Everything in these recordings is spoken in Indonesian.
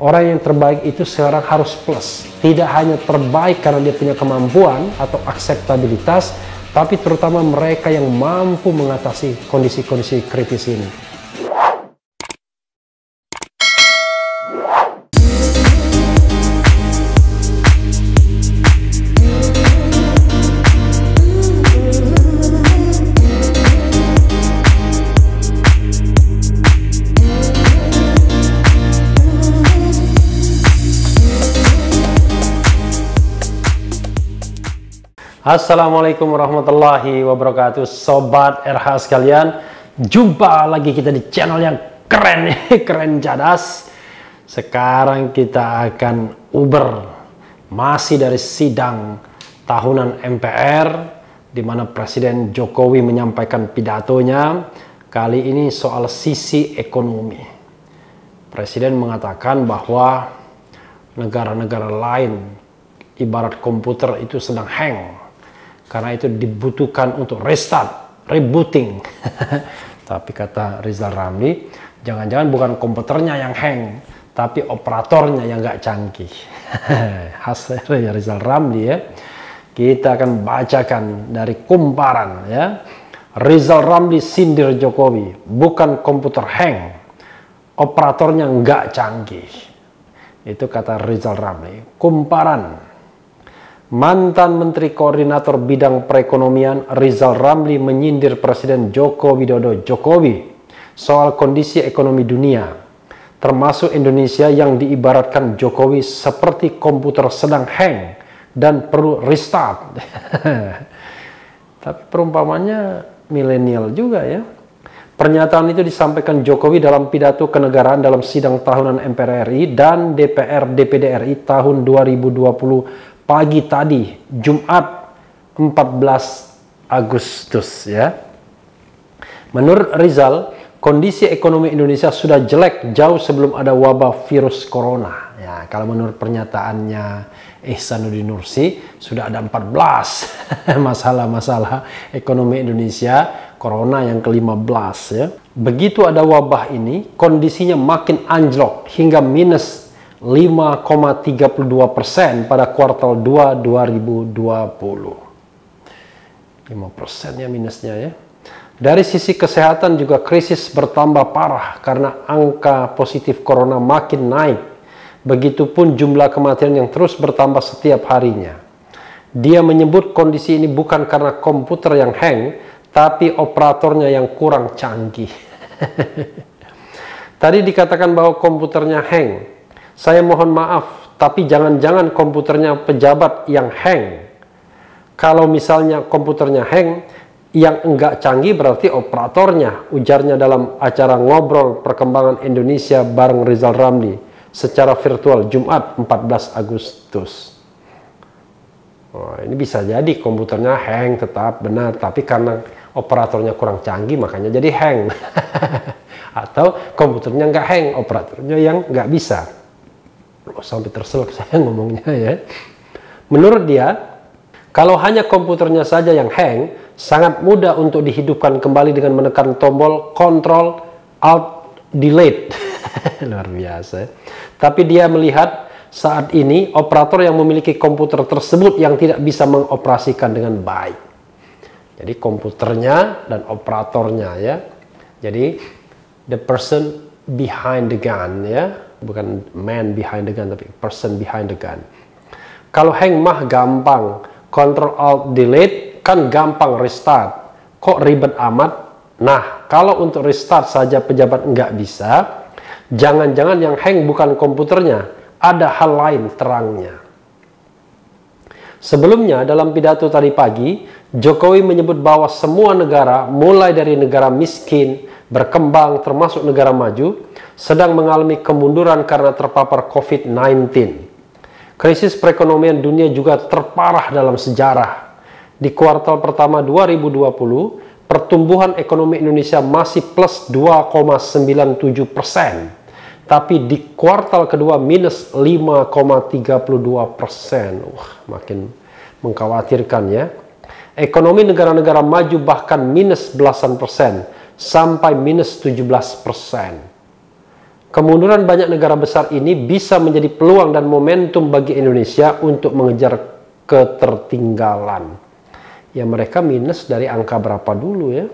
Orang yang terbaik itu sekarang harus plus. Tidak hanya terbaik karena dia punya kemampuan atau akseptabilitas, tapi terutama mereka yang mampu mengatasi kondisi-kondisi kritis ini. Assalamualaikum warahmatullahi wabarakatuh. Sobat RH sekalian Jumpa lagi kita di channel yang keren Keren cadas. Sekarang kita akan uber. Masih dari sidang tahunan MPR di mana Presiden Jokowi menyampaikan pidatonya. Kali ini soal sisi ekonomi. Presiden mengatakan bahwa negara-negara lain ibarat komputer itu sedang hang karena itu dibutuhkan untuk restart, rebooting. tapi kata Rizal Ramli, jangan-jangan bukan komputernya yang hang, tapi operatornya yang nggak canggih. Hasilnya Rizal Ramli ya. Kita akan bacakan dari kumparan ya. Rizal Ramli sindir Jokowi, bukan komputer hang, operatornya nggak canggih. Itu kata Rizal Ramli. Kumparan Mantan Menteri Koordinator Bidang Perekonomian Rizal Ramli menyindir Presiden Joko Widodo Jokowi soal kondisi ekonomi dunia, termasuk Indonesia yang diibaratkan Jokowi seperti komputer sedang hang dan perlu restart. Tapi perumpamannya milenial juga ya. Pernyataan itu disampaikan Jokowi dalam pidato kenegaraan dalam sidang tahunan MPR RI dan DPR DPD RI tahun 2020 pagi tadi Jumat 14 Agustus ya. Menurut Rizal, kondisi ekonomi Indonesia sudah jelek jauh sebelum ada wabah virus corona. Ya, kalau menurut pernyataannya Ihsanuddin Nursi sudah ada 14 masalah-masalah ekonomi Indonesia corona yang ke-15 ya. Begitu ada wabah ini, kondisinya makin anjlok hingga minus 5,32 persen pada kuartal 2 2020. 5 persen ya minusnya ya. Dari sisi kesehatan juga krisis bertambah parah karena angka positif corona makin naik. Begitupun jumlah kematian yang terus bertambah setiap harinya. Dia menyebut kondisi ini bukan karena komputer yang hang, tapi operatornya yang kurang canggih. Tadi dikatakan bahwa komputernya hang, saya mohon maaf, tapi jangan-jangan komputernya pejabat yang hang. Kalau misalnya komputernya hang, yang enggak canggih berarti operatornya, ujarnya dalam acara ngobrol perkembangan Indonesia bareng Rizal Ramli secara virtual Jumat 14 Agustus. Oh, ini bisa jadi komputernya hang tetap benar, tapi karena operatornya kurang canggih makanya jadi hang. Atau komputernya nggak hang, operatornya yang nggak bisa sampai terselak saya ngomongnya ya. Menurut dia, kalau hanya komputernya saja yang hang, sangat mudah untuk dihidupkan kembali dengan menekan tombol Control Alt Delete. Luar biasa. Tapi dia melihat saat ini operator yang memiliki komputer tersebut yang tidak bisa mengoperasikan dengan baik. Jadi komputernya dan operatornya ya. Jadi the person behind the gun ya bukan man behind the gun tapi person behind the gun. Kalau hang mah gampang control alt delete kan gampang restart. Kok ribet amat? Nah kalau untuk restart saja pejabat nggak bisa jangan-jangan yang hang bukan komputernya ada hal lain terangnya. Sebelumnya dalam pidato tadi pagi, Jokowi menyebut bahwa semua negara mulai dari negara miskin, berkembang termasuk negara maju, sedang mengalami kemunduran karena terpapar COVID-19. Krisis perekonomian dunia juga terparah dalam sejarah. Di kuartal pertama 2020, pertumbuhan ekonomi Indonesia masih plus 2,97 persen. Tapi di kuartal kedua minus 5,32 persen. Wah, makin mengkhawatirkan ya. Ekonomi negara-negara maju bahkan minus belasan persen sampai minus 17 persen. Kemunduran banyak negara besar ini bisa menjadi peluang dan momentum bagi Indonesia untuk mengejar ketertinggalan. Ya mereka minus dari angka berapa dulu ya?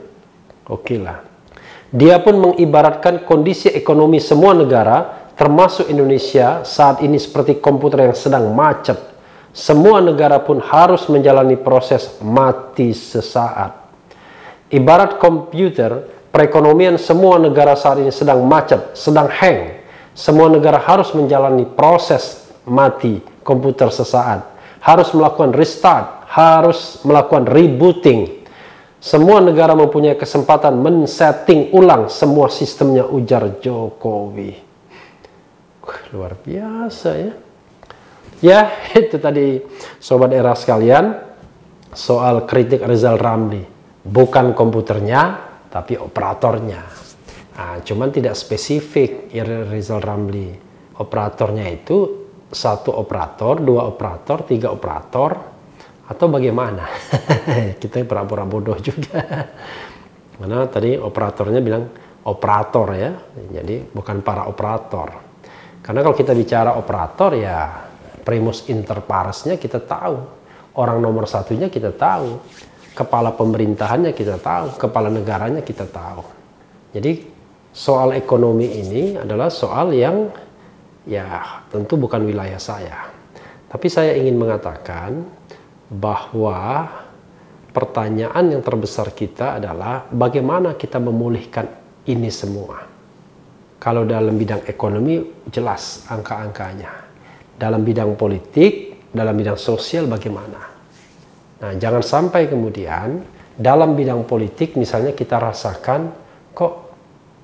Oke lah. Dia pun mengibaratkan kondisi ekonomi semua negara, termasuk Indonesia, saat ini seperti komputer yang sedang macet. Semua negara pun harus menjalani proses mati sesaat. Ibarat komputer, perekonomian semua negara saat ini sedang macet, sedang hang. Semua negara harus menjalani proses mati komputer sesaat. Harus melakukan restart, harus melakukan rebooting. Semua negara mempunyai kesempatan men-setting ulang semua sistemnya ujar Jokowi. Luar biasa ya. Ya, itu tadi sobat era sekalian soal kritik Rizal Ramli. Bukan komputernya, tapi operatornya. Nah, cuman tidak spesifik Rizal Ramli. Operatornya itu satu operator, dua operator, tiga operator, atau bagaimana? Kita pura-pura bodoh juga. Karena tadi operatornya bilang operator ya, jadi bukan para operator. Karena kalau kita bicara operator ya primus inter paresnya kita tahu, orang nomor satunya kita tahu, kepala pemerintahannya kita tahu, kepala negaranya kita tahu. Jadi soal ekonomi ini adalah soal yang ya tentu bukan wilayah saya. Tapi saya ingin mengatakan bahwa pertanyaan yang terbesar kita adalah bagaimana kita memulihkan ini semua. Kalau dalam bidang ekonomi jelas angka-angkanya. Dalam bidang politik, dalam bidang sosial bagaimana? Nah, jangan sampai kemudian dalam bidang politik misalnya kita rasakan kok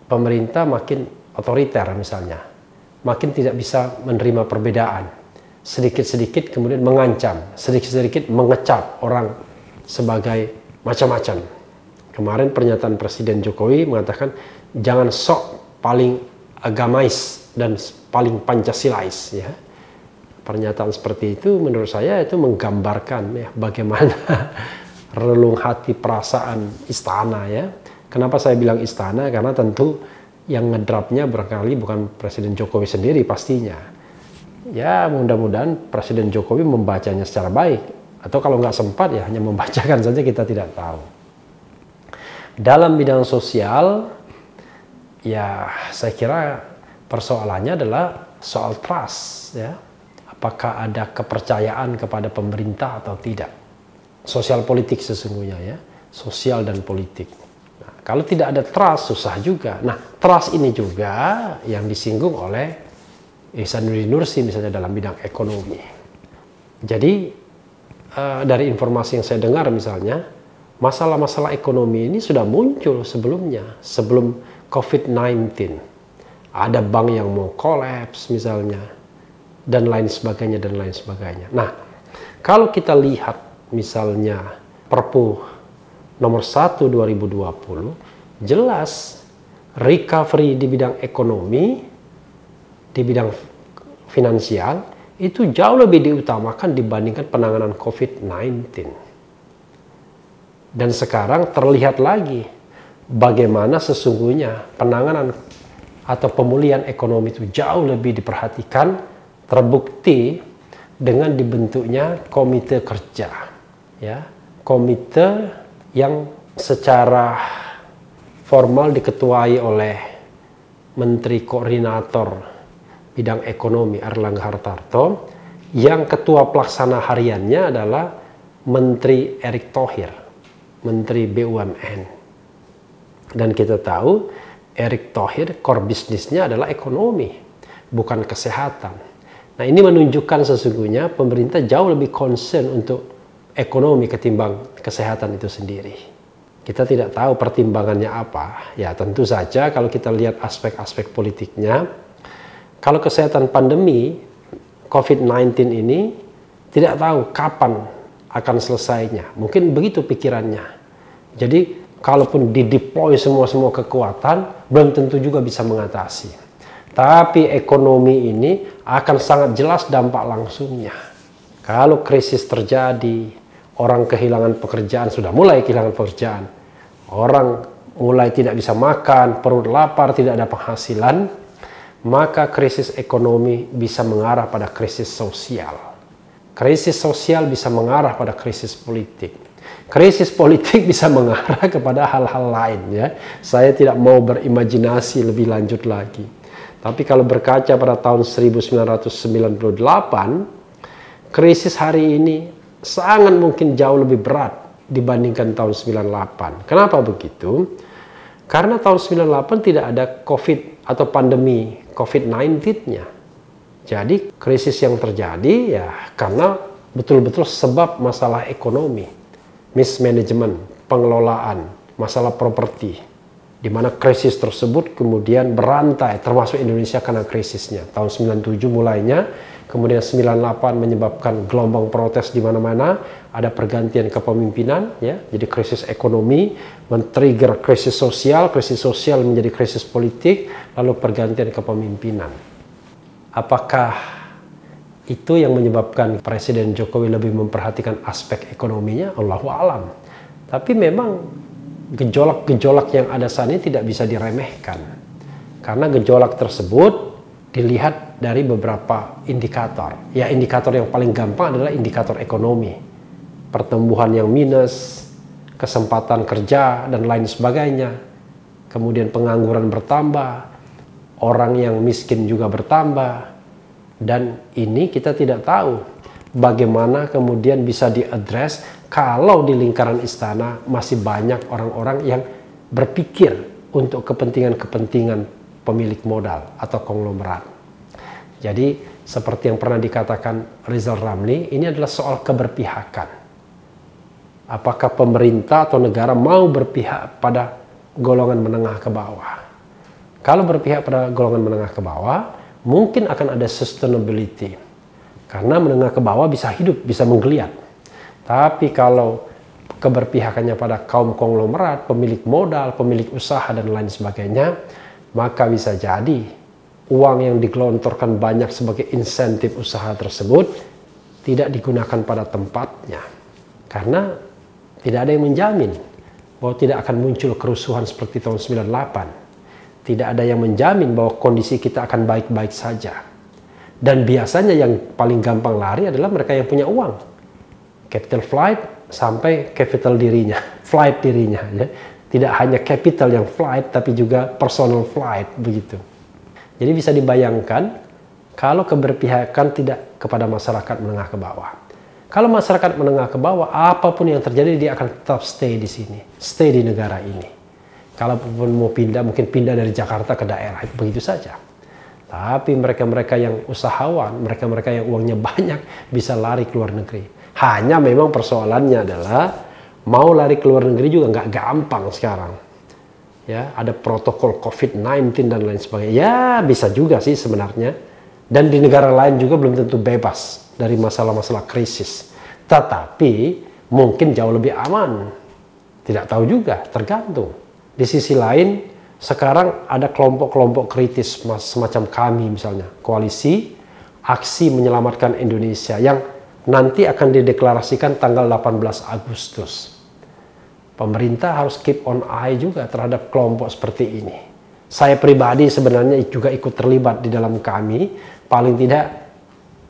pemerintah makin otoriter misalnya, makin tidak bisa menerima perbedaan, sedikit-sedikit kemudian mengancam, sedikit-sedikit mengecap orang sebagai macam-macam. Kemarin pernyataan Presiden Jokowi mengatakan jangan sok paling agamais dan paling pancasilais ya pernyataan seperti itu menurut saya itu menggambarkan ya bagaimana relung hati perasaan istana ya. Kenapa saya bilang istana? Karena tentu yang ngedrapnya barangkali bukan Presiden Jokowi sendiri pastinya. Ya mudah-mudahan Presiden Jokowi membacanya secara baik. Atau kalau nggak sempat ya hanya membacakan saja kita tidak tahu. Dalam bidang sosial, ya saya kira persoalannya adalah soal trust ya apakah ada kepercayaan kepada pemerintah atau tidak. Sosial politik sesungguhnya ya, sosial dan politik. Nah, kalau tidak ada trust susah juga. Nah, trust ini juga yang disinggung oleh Ihsanuddin Nursi misalnya dalam bidang ekonomi. Jadi uh, dari informasi yang saya dengar misalnya, masalah-masalah ekonomi ini sudah muncul sebelumnya, sebelum COVID-19. Ada bank yang mau kolaps misalnya, dan lain sebagainya dan lain sebagainya. Nah, kalau kita lihat misalnya Perpu nomor 1 2020 jelas recovery di bidang ekonomi di bidang finansial itu jauh lebih diutamakan dibandingkan penanganan COVID-19. Dan sekarang terlihat lagi bagaimana sesungguhnya penanganan atau pemulihan ekonomi itu jauh lebih diperhatikan terbukti dengan dibentuknya komite kerja ya. Komite yang secara formal diketuai oleh Menteri Koordinator Bidang Ekonomi Erlangga Hartarto yang ketua pelaksana hariannya adalah Menteri Erick Thohir Menteri BUMN dan kita tahu Erick Thohir core bisnisnya adalah ekonomi bukan kesehatan Nah ini menunjukkan sesungguhnya pemerintah jauh lebih concern untuk ekonomi ketimbang kesehatan itu sendiri. Kita tidak tahu pertimbangannya apa. Ya tentu saja kalau kita lihat aspek-aspek politiknya, kalau kesehatan pandemi COVID-19 ini tidak tahu kapan akan selesainya. Mungkin begitu pikirannya. Jadi kalaupun dideploy semua-semua kekuatan, belum tentu juga bisa mengatasi. Tapi ekonomi ini akan sangat jelas dampak langsungnya. Kalau krisis terjadi, orang kehilangan pekerjaan, sudah mulai kehilangan pekerjaan. Orang mulai tidak bisa makan, perut lapar, tidak ada penghasilan. maka krisis ekonomi bisa mengarah pada krisis sosial. Krisis sosial bisa mengarah pada krisis politik. Krisis politik bisa mengarah kepada hal-hal lain ya. Saya tidak mau berimajinasi lebih lanjut lagi. Tapi kalau berkaca pada tahun 1998, krisis hari ini sangat mungkin jauh lebih berat dibandingkan tahun 98. Kenapa begitu? Karena tahun 98 tidak ada COVID atau pandemi COVID-19-nya. Jadi krisis yang terjadi ya karena betul-betul sebab masalah ekonomi, mismanagement, pengelolaan, masalah properti, di mana krisis tersebut kemudian berantai termasuk Indonesia karena krisisnya. Tahun 97 mulainya kemudian 98 menyebabkan gelombang protes di mana-mana, ada pergantian kepemimpinan, ya, jadi krisis ekonomi, men-trigger krisis sosial, krisis sosial menjadi krisis politik, lalu pergantian kepemimpinan. Apakah itu yang menyebabkan Presiden Jokowi lebih memperhatikan aspek ekonominya? Allahu alam. Tapi memang gejolak-gejolak yang ada saat ini tidak bisa diremehkan. Karena gejolak tersebut dilihat dari beberapa indikator. Ya, indikator yang paling gampang adalah indikator ekonomi. Pertumbuhan yang minus, kesempatan kerja, dan lain sebagainya. Kemudian pengangguran bertambah, orang yang miskin juga bertambah. Dan ini kita tidak tahu bagaimana kemudian bisa diadres kalau di lingkaran istana masih banyak orang-orang yang berpikir untuk kepentingan-kepentingan pemilik modal atau konglomerat. Jadi seperti yang pernah dikatakan Rizal Ramli, ini adalah soal keberpihakan. Apakah pemerintah atau negara mau berpihak pada golongan menengah ke bawah? Kalau berpihak pada golongan menengah ke bawah, mungkin akan ada sustainability. Karena menengah ke bawah bisa hidup, bisa menggeliat. Tapi kalau keberpihakannya pada kaum konglomerat, pemilik modal, pemilik usaha, dan lain sebagainya, maka bisa jadi uang yang digelontorkan banyak sebagai insentif usaha tersebut tidak digunakan pada tempatnya. Karena tidak ada yang menjamin bahwa tidak akan muncul kerusuhan seperti tahun 98. Tidak ada yang menjamin bahwa kondisi kita akan baik-baik saja. Dan biasanya yang paling gampang lari adalah mereka yang punya uang. Capital flight sampai capital dirinya, flight dirinya. Ya tidak hanya capital yang flight, tapi juga personal flight begitu. Jadi bisa dibayangkan kalau keberpihakan tidak kepada masyarakat menengah ke bawah. Kalau masyarakat menengah ke bawah, apa pun yang terjadi dia akan tetap stay di sini, stay di negara ini. Kalau pun mau pindah, mungkin pindah dari Jakarta ke daerah, itu begitu saja. Tapi mereka-mereka yang usahawan, mereka-mereka yang uangnya banyak bisa lari ke luar negeri. Hanya memang persoalannya adalah mau lari ke luar negeri juga nggak gampang sekarang. Ya, ada protokol COVID-19 dan lain sebagainya. Ya, bisa juga sih sebenarnya. Dan di negara lain juga belum tentu bebas dari masalah-masalah krisis. Tetapi mungkin jauh lebih aman. Tidak tahu juga, tergantung. Di sisi lain, sekarang ada kelompok-kelompok kritis semacam kami misalnya, koalisi aksi menyelamatkan Indonesia yang nanti akan dideklarasikan tanggal 18 Agustus pemerintah harus keep on eye juga terhadap kelompok seperti ini. Saya pribadi sebenarnya juga ikut terlibat di dalam kami, paling tidak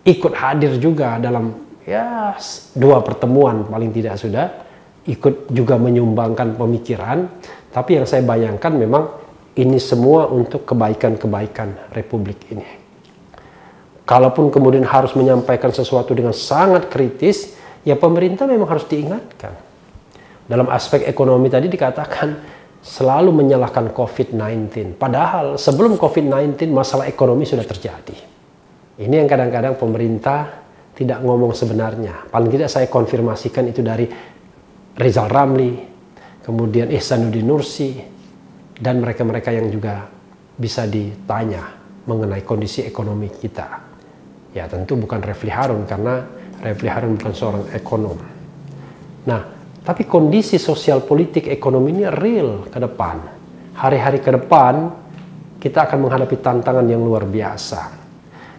ikut hadir juga dalam ya dua pertemuan paling tidak sudah ikut juga menyumbangkan pemikiran, tapi yang saya bayangkan memang ini semua untuk kebaikan-kebaikan republik ini. Kalaupun kemudian harus menyampaikan sesuatu dengan sangat kritis, ya pemerintah memang harus diingatkan dalam aspek ekonomi tadi dikatakan selalu menyalahkan COVID-19. Padahal sebelum COVID-19 masalah ekonomi sudah terjadi. Ini yang kadang-kadang pemerintah tidak ngomong sebenarnya. Paling tidak saya konfirmasikan itu dari Rizal Ramli, kemudian Ihsanuddin Nursi, dan mereka-mereka yang juga bisa ditanya mengenai kondisi ekonomi kita. Ya tentu bukan Refli Harun karena Refli Harun bukan seorang ekonom. Nah, tapi kondisi sosial politik ekonomi ini real ke depan. Hari-hari ke depan kita akan menghadapi tantangan yang luar biasa.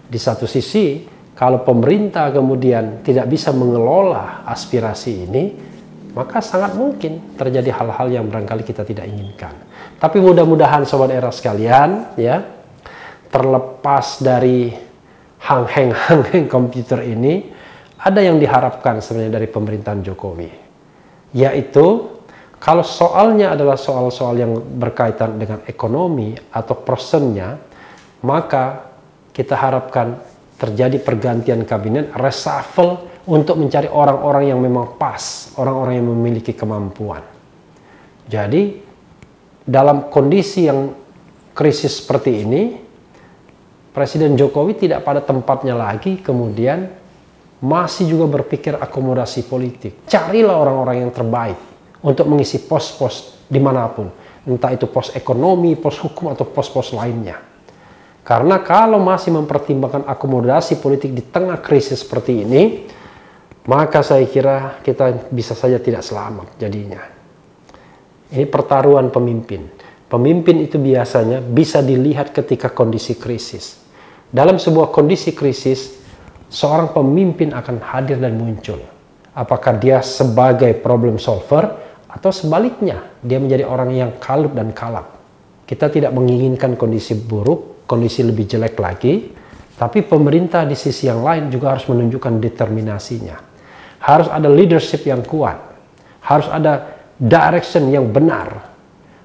Di satu sisi, kalau pemerintah kemudian tidak bisa mengelola aspirasi ini, maka sangat mungkin terjadi hal-hal yang barangkali kita tidak inginkan. Tapi mudah-mudahan sobat era sekalian, ya, terlepas dari hang-heng-hang-heng komputer ini, ada yang diharapkan sebenarnya dari pemerintahan Jokowi. Yaitu, kalau soalnya adalah soal-soal yang berkaitan dengan ekonomi atau personnya, maka kita harapkan terjadi pergantian kabinet, reshuffle untuk mencari orang-orang yang memang pas, orang-orang yang memiliki kemampuan. Jadi, dalam kondisi yang krisis seperti ini, Presiden Jokowi tidak pada tempatnya lagi, kemudian masih juga berpikir akomodasi politik. Carilah orang-orang yang terbaik untuk mengisi pos-pos di mana pun, entah itu pos ekonomi, pos hukum, atau pos-pos lainnya. Karena kalau masih mempertimbangkan akomodasi politik di tengah krisis seperti ini, maka saya kira kita bisa saja tidak selamat jadinya. Ini pertaruhan pemimpin. Pemimpin itu biasanya bisa dilihat ketika kondisi krisis. Dalam sebuah kondisi krisis, seorang pemimpin akan hadir dan muncul. Apakah dia sebagai problem solver atau sebaliknya, dia menjadi orang yang kalut dan kalap. Kita tidak menginginkan kondisi buruk, kondisi lebih jelek lagi, tapi pemerintah di sisi yang lain juga harus menunjukkan determinasinya. Harus ada leadership yang kuat, harus ada direction yang benar.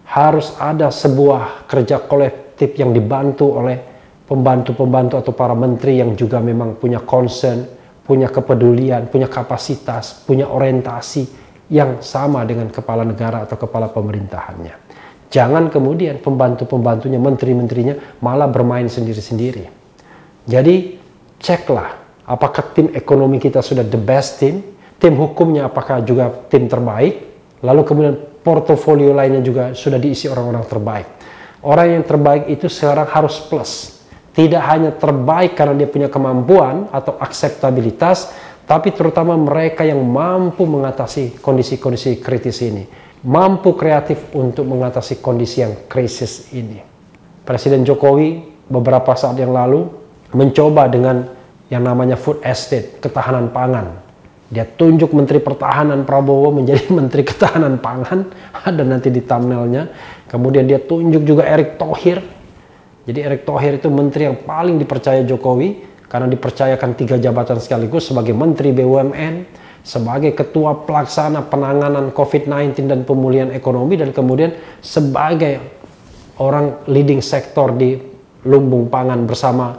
Harus ada sebuah kerja kolektif yang dibantu oleh pembantu-pembantu atau para menteri yang juga memang punya concern, punya kepedulian, punya kapasitas, punya orientasi yang sama dengan kepala negara atau kepala pemerintahannya. Jangan kemudian pembantu-pembantunya, menteri-menterinya malah bermain sendiri-sendiri. Jadi ceklah apakah tim ekonomi kita sudah the best team, tim hukumnya apakah juga tim terbaik, lalu kemudian portofolio lainnya juga sudah diisi orang-orang terbaik. Orang yang terbaik itu sekarang harus plus tidak hanya terbaik karena dia punya kemampuan atau akseptabilitas, tapi terutama mereka yang mampu mengatasi kondisi-kondisi kritis ini, mampu kreatif untuk mengatasi kondisi yang krisis ini. Presiden Jokowi beberapa saat yang lalu mencoba dengan yang namanya food estate, ketahanan pangan. Dia tunjuk Menteri Pertahanan Prabowo menjadi Menteri Ketahanan Pangan, ada nanti di thumbnailnya. Kemudian dia tunjuk juga Erick Thohir jadi Erick Thohir itu menteri yang paling dipercaya Jokowi karena dipercayakan tiga jabatan sekaligus sebagai Menteri BUMN, sebagai Ketua Pelaksana Penanganan COVID-19 dan Pemulihan Ekonomi, dan kemudian sebagai orang leading sektor di lumbung pangan bersama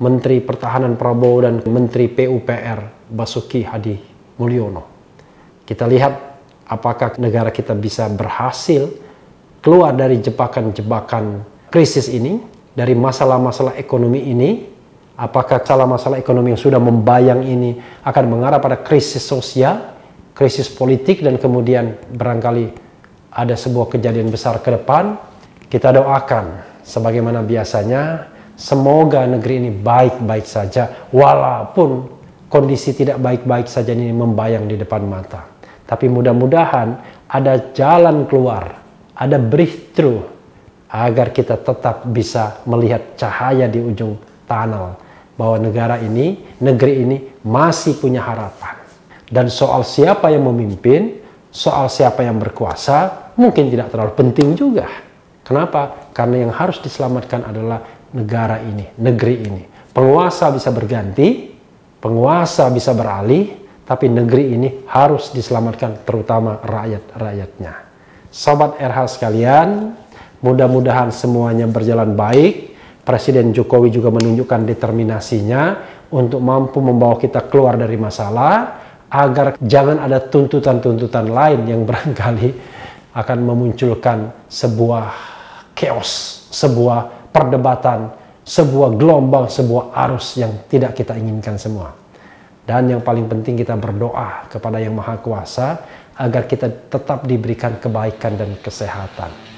Menteri Pertahanan Prabowo dan Menteri PUPR Basuki Hadi Mulyono. Kita lihat apakah negara kita bisa berhasil keluar dari jebakan-jebakan krisis ini dari masalah-masalah ekonomi ini, apakah masalah-masalah ekonomi yang sudah membayang ini akan mengarah pada krisis sosial, krisis politik, dan kemudian barangkali ada sebuah kejadian besar ke depan, kita doakan sebagaimana biasanya, semoga negeri ini baik-baik saja, walaupun kondisi tidak baik-baik saja ini membayang di depan mata. Tapi mudah-mudahan ada jalan keluar, ada breakthrough, agar kita tetap bisa melihat cahaya di ujung tunnel bahwa negara ini, negeri ini masih punya harapan. Dan soal siapa yang memimpin, soal siapa yang berkuasa, mungkin tidak terlalu penting juga. Kenapa? Karena yang harus diselamatkan adalah negara ini, negeri ini. Penguasa bisa berganti, penguasa bisa beralih, tapi negeri ini harus diselamatkan terutama rakyat-rakyatnya. Sobat RH sekalian, Mudah-mudahan semuanya berjalan baik. Presiden Jokowi juga menunjukkan determinasinya untuk mampu membawa kita keluar dari masalah agar jangan ada tuntutan-tuntutan lain yang barangkali akan memunculkan sebuah chaos, sebuah perdebatan, sebuah gelombang, sebuah arus yang tidak kita inginkan semua. Dan yang paling penting kita berdoa kepada Yang Maha Kuasa agar kita tetap diberikan kebaikan dan kesehatan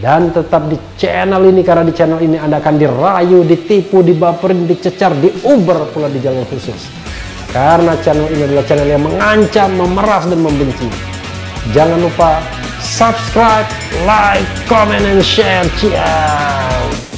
dan tetap di channel ini karena di channel ini Anda akan dirayu, ditipu, dibaperin, dicecar, diuber pula di jalur khusus. Karena channel ini adalah channel yang mengancam, memeras dan membenci. Jangan lupa subscribe, like, comment, and share. Ciao.